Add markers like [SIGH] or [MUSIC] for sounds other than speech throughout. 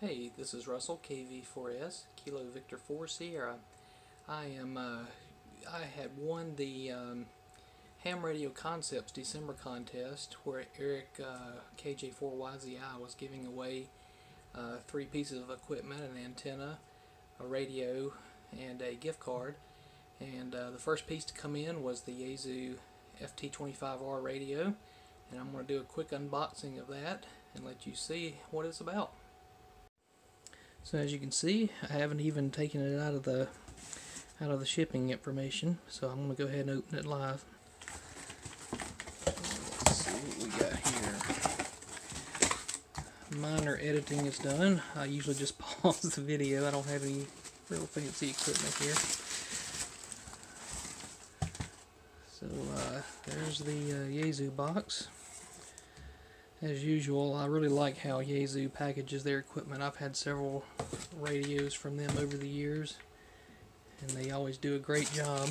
Hey, this is Russell, KV4S, Kilo Victor 4 Sierra. I am, uh, I had won the um, Ham Radio Concepts December contest where Eric uh, KJ4YZI was giving away uh, three pieces of equipment, an antenna, a radio, and a gift card. And uh, the first piece to come in was the Yaesu FT25R radio. And I'm going to do a quick unboxing of that and let you see what it's about. So as you can see, I haven't even taken it out of the out of the shipping information, so I'm going to go ahead and open it live. Let's see what we got here. Minor editing is done. I usually just [LAUGHS] pause the video. I don't have any real fancy equipment here. So uh, there's the uh, Yaesu box. As usual, I really like how Yaesu packages their equipment. I've had several radios from them over the years, and they always do a great job.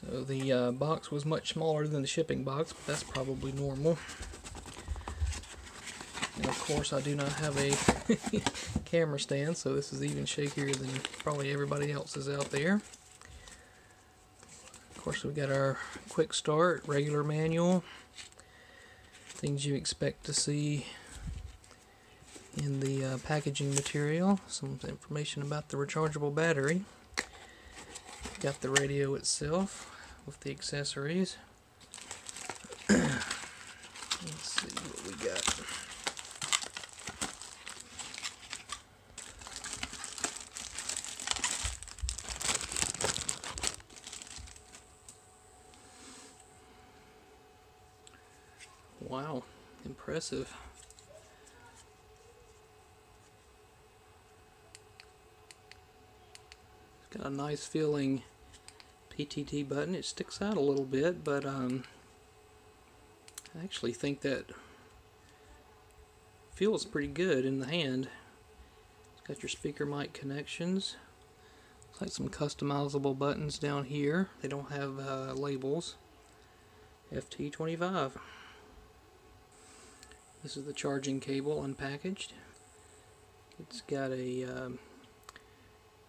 So the uh, box was much smaller than the shipping box, but that's probably normal. And of course I do not have a [LAUGHS] camera stand, so this is even shakier than probably everybody else's out there course we got our quick start, regular manual, things you expect to see in the uh, packaging material, some information about the rechargeable battery, got the radio itself with the accessories. Let's see what we got. Wow, impressive. It's got a nice feeling PTT button. It sticks out a little bit, but um, I actually think that feels pretty good in the hand. It's got your speaker mic connections. Looks like some customizable buttons down here. They don't have uh, labels. FT25. This is the charging cable unpackaged. It's got a um,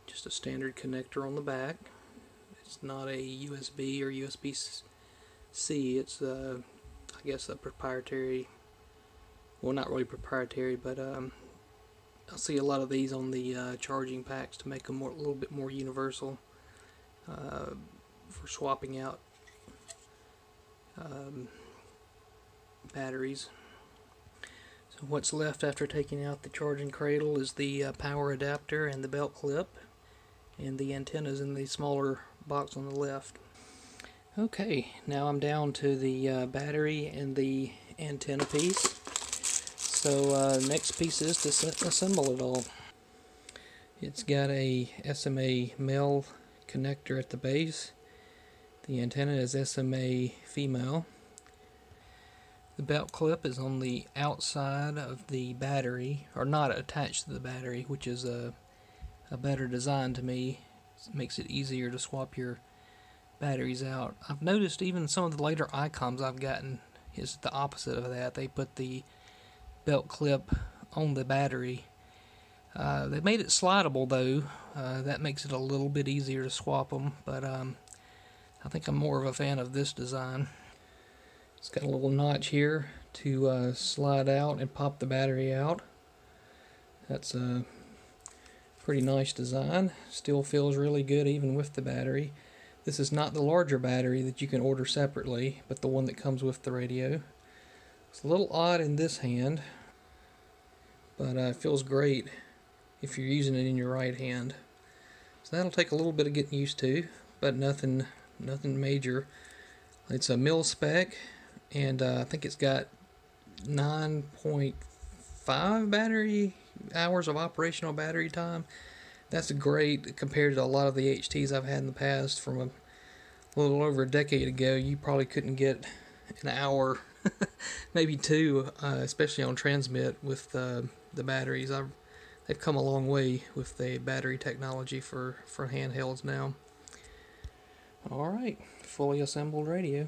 just a standard connector on the back. It's not a USB or USB-C. It's uh, I guess a proprietary. Well, not really proprietary, but um, I see a lot of these on the uh, charging packs to make them more, a little bit more universal uh, for swapping out um, batteries. So what's left after taking out the charging cradle is the uh, power adapter and the belt clip and the antennas in the smaller box on the left. Okay, now I'm down to the uh, battery and the antenna piece. So uh, next piece is to assemble it all. It's got a SMA male connector at the base. The antenna is SMA female. The belt clip is on the outside of the battery, or not attached to the battery, which is a, a better design to me. It makes it easier to swap your batteries out. I've noticed even some of the later ICOMs I've gotten is the opposite of that. They put the belt clip on the battery. Uh, they made it slidable though. Uh, that makes it a little bit easier to swap them, but um, I think I'm more of a fan of this design. It's got a little notch here to uh, slide out and pop the battery out. That's a pretty nice design. Still feels really good even with the battery. This is not the larger battery that you can order separately, but the one that comes with the radio. It's a little odd in this hand, but uh, it feels great if you're using it in your right hand. So that'll take a little bit of getting used to, but nothing, nothing major. It's a mil spec, and uh, I think it's got 9.5 battery hours of operational battery time. That's great compared to a lot of the HTs I've had in the past from a little over a decade ago. You probably couldn't get an hour, [LAUGHS] maybe two, uh, especially on transmit with uh, the batteries. I've, they've come a long way with the battery technology for, for handhelds now. Alright, fully assembled radio.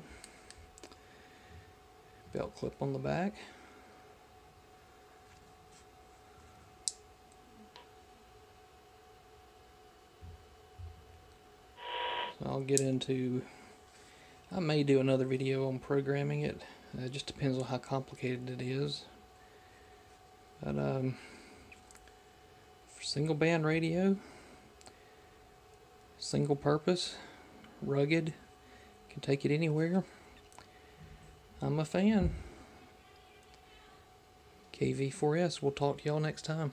Belt clip on the back. I'll get into I may do another video on programming it. It just depends on how complicated it is. But um, for single band radio, single purpose, rugged, can take it anywhere. I'm a fan. KV4S, we'll talk to y'all next time.